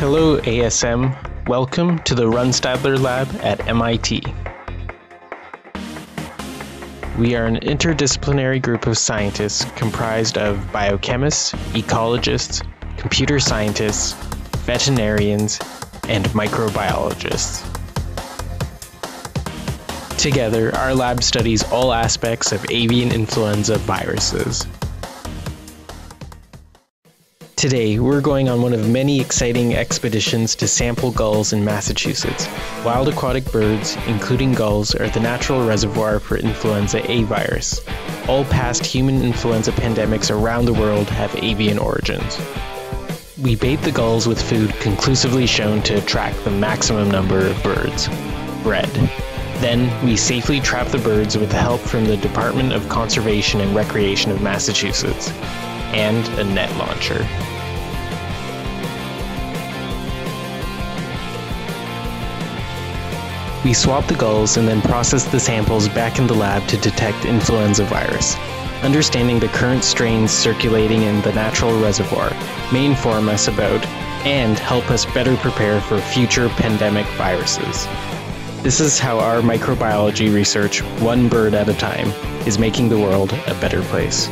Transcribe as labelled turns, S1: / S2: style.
S1: Hello, ASM. Welcome to the Runstadler Lab at MIT. We are an interdisciplinary group of scientists comprised of biochemists, ecologists, computer scientists, veterinarians, and microbiologists. Together, our lab studies all aspects of avian influenza viruses. Today, we're going on one of many exciting expeditions to sample gulls in Massachusetts. Wild aquatic birds, including gulls, are the natural reservoir for influenza A virus. All past human influenza pandemics around the world have avian origins. We bait the gulls with food conclusively shown to attract the maximum number of birds bread. Then, we safely trap the birds with the help from the Department of Conservation and Recreation of Massachusetts and a net launcher. We swab the gulls and then process the samples back in the lab to detect influenza virus. Understanding the current strains circulating in the natural reservoir may inform us about and help us better prepare for future pandemic viruses. This is how our microbiology research, one bird at a time, is making the world a better place.